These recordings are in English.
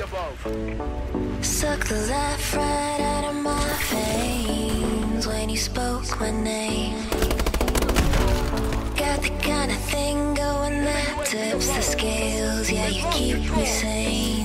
above. Suck the life right out of my veins when you spoke my name. Got the kind of thing going that tips the scales, yeah, you keep me sane.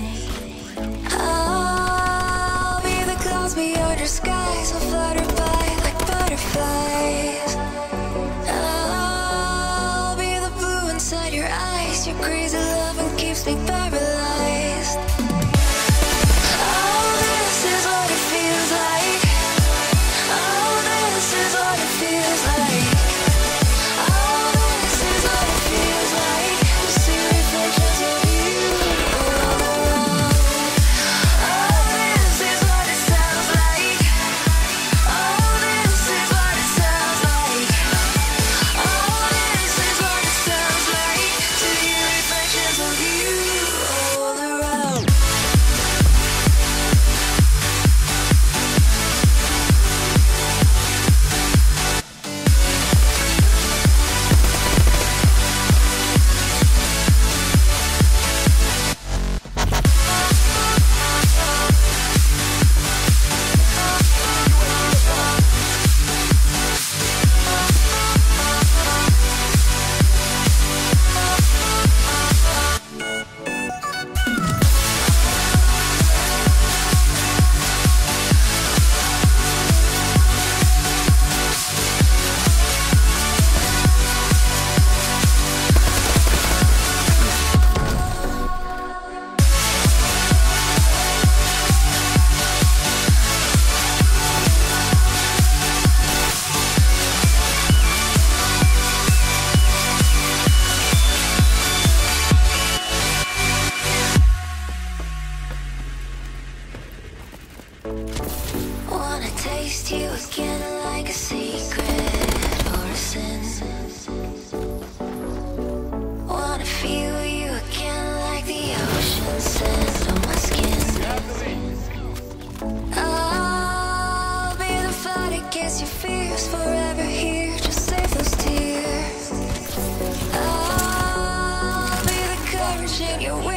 your fears forever here. Just save those tears. I'll be the courage in your.